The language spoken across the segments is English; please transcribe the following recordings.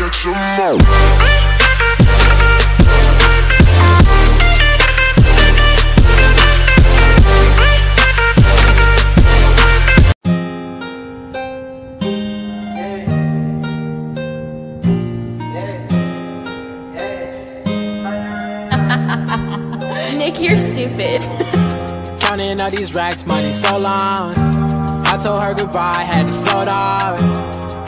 catch 'em all. Nick, you're stupid. Counting all these racks, money so long. I told her goodbye, had to float off.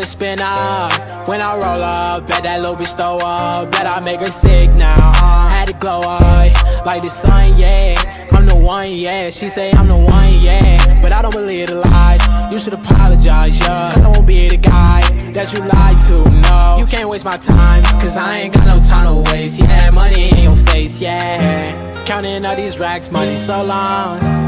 to spin up. When I roll up, bet that little bitch throw up, bet I make her sick now, huh? Had to glow up like the sun, yeah. I'm the one, yeah. She say I'm the one, yeah. But I don't believe the lies. You should apologize, yeah. Cause I won't be the guy that you lied to, no. You can't waste my time, cause I ain't got no time to waste, yeah. Money in your face, yeah. Counting all these racks, money so long.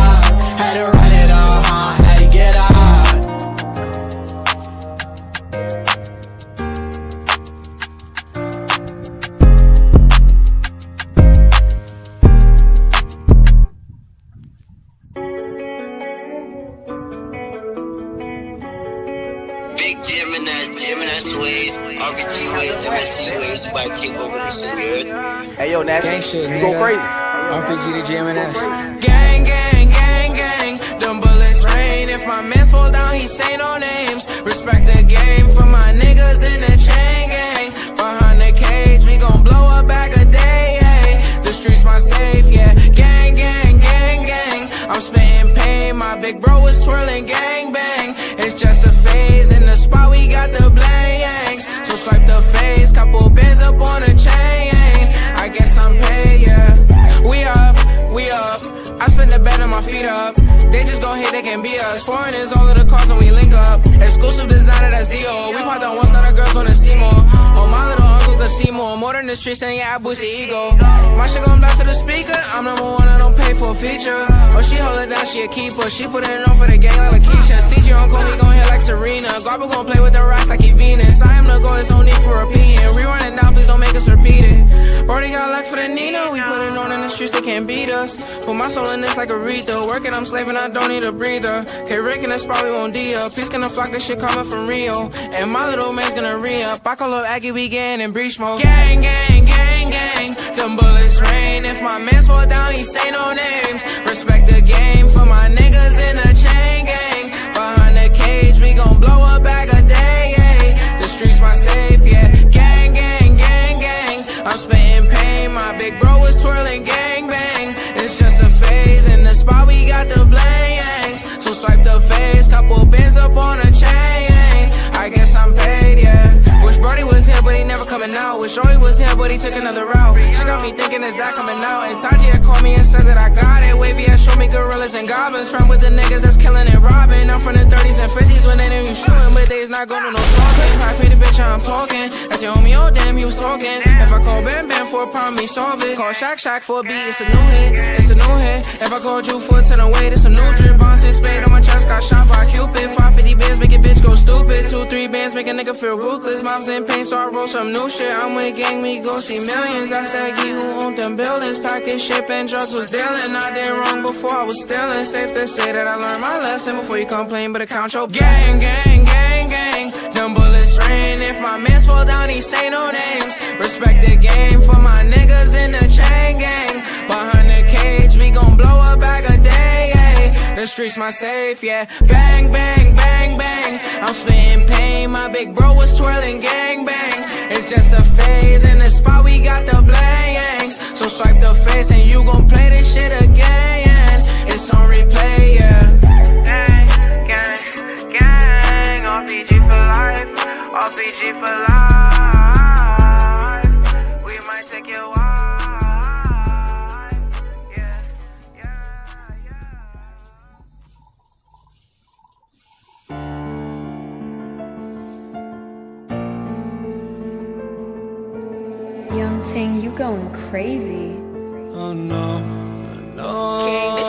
Sways, RPG Ways, MSC Ways, you might take over this shit, you heard? Hey yo, Nash, Gang shit, you nigga. go crazy. RPG to GMNS. Gang, gang, gang, gang. Them bullets rain. If my mans fall down, he say no names. Respect the game for my niggas in the chain gang. Behind the cage, we gon' blow a bag a day. Hey. The streets my safe, yeah. Gang, gang, gang, gang. I'm spitting pain. My big bro is twirling gang bang. It's just a phase. In the spot, we got the blangs. Couple bands up on the chain. I guess I'm paid, yeah. We up, we up. I spend the bed on my feet up. They just hate, they can be us. Foreigners, all of the cars when we link up. Exclusive designer, that's Dior. We pop that once, now the girls wanna see more. Oh, my little uncle could see more. More than the streets, and yeah, I boost the ego. My shit gon' blast to the speaker. I'm number one, I don't pay for a feature. Oh, she hold it down, she a keeper. She put it on for the game like Lakeisha. CG on call, he gon' hit like Serena. Garba gon' play with the rocks like he Venus. I am the goal, there's no need for repeating. We running down, please don't make us repeat it. Already got luck for the Nina. We put it on in the streets, they can't beat us. Put my soul in this like a Aretha. Working, I'm slaving, I don't need a breather. Hey, Rick, and that's probably won't D up. Please gonna flock this shit coming from Rio. And my little man's gonna re up. I call up Aggie, we getting in breach mode. Gang, gang, gang, gang. Them bullets rain. If my mans fall down, he say no names. Respect the game for my niggas in the chain gang. Behind the cage, we gon' blow a bag a day. The streets my safe, yeah. Gang, gang, gang, gang. I'm spitting pain. My big bro is twirling So swipe the face. Couple bands up on a chain. I guess I'm paid, yeah. Wish Brody was here, but he never coming out. Wish Joey was here, but he took another route. She got me thinking, is that coming out? And Taji had called me and said that I got it. Wavy had showed me gorillas and goblins. From with the niggas that's killing and robbing. I'm from the 30s and 50s when they knew you shooting, but they's not going to no talking. Pop me the bitch, I'm talking. That's your homie, oh damn, he was talking. If I call Bam Bam for a problem, he solve it. Call Shaq Shaq for a beat, it's a new hit. It's a new hit. If I call you for a ten away, it's a new drip. Spade on my chest, got shot by Cupid. 550 bands, make a bitch go stupid. Two, three bands, make a nigga feel ruthless. Mom's in pain, so I roll some new shit. I'm with gang, we go see millions. I said, Gee, who owned them buildings? Package ship and drugs was dealing. I did wrong before I was stealing. Safe to say that I learned my lesson before you complain, but I count your gang, gang, gang, gang. Them bullets rain. If my mans fall down, he say no names. Respect the game The streets my safe, yeah. Bang, bang, bang, bang. I'm spitting pain. My big bro was twirling gang bang. It's just a phase. In the spot, we got the blangs. So swipe the face and you gon' play this shit again. It's on replay, yeah. Gang, gang, gang. RPG for life. RPG for life. Ting, you going crazy. Oh no, no.